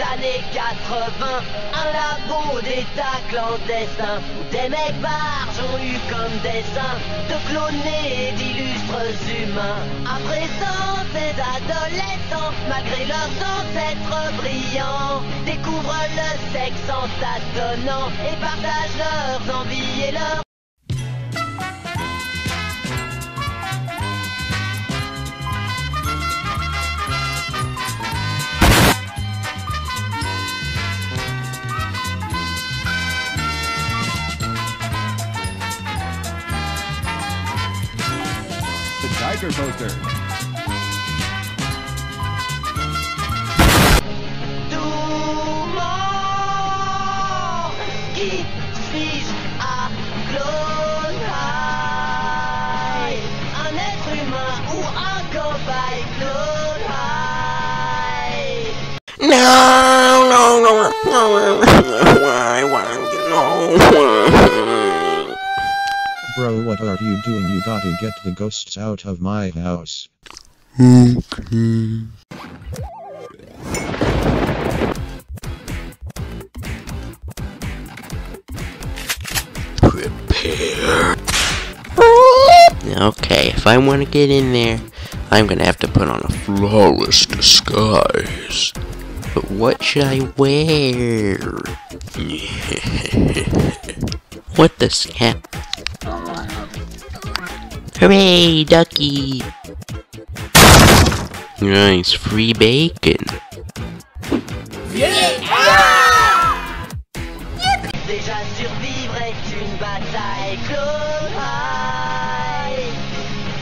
années 80, un labo d'état clandestin, où des mecs barges ont eu comme dessin de cloner d'illustres humains. À présent, ces adolescents, malgré leurs ancêtres brillants, découvrent le sexe en tâtonnant et partagent leurs envies Être humain ou un cobaye Clone High No, no, no, no, why, why, no. Bro, what are you doing? You gotta get the ghosts out of my house. Prepare. Okay, if I want to get in there, I'm gonna have to put on a flawless disguise. But what should I wear? what the snap? Hooray, ducky! Nice, free bacon. Déjà survivre est une bataille Clone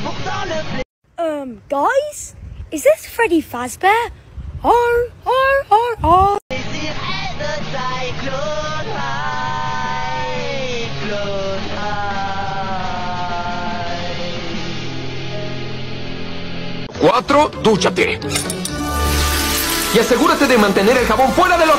Pourtant le Um, guys? Is this Freddy Fazbear? Har, 4. Dúchate. Y asegúrate de mantener el jabón fuera de los...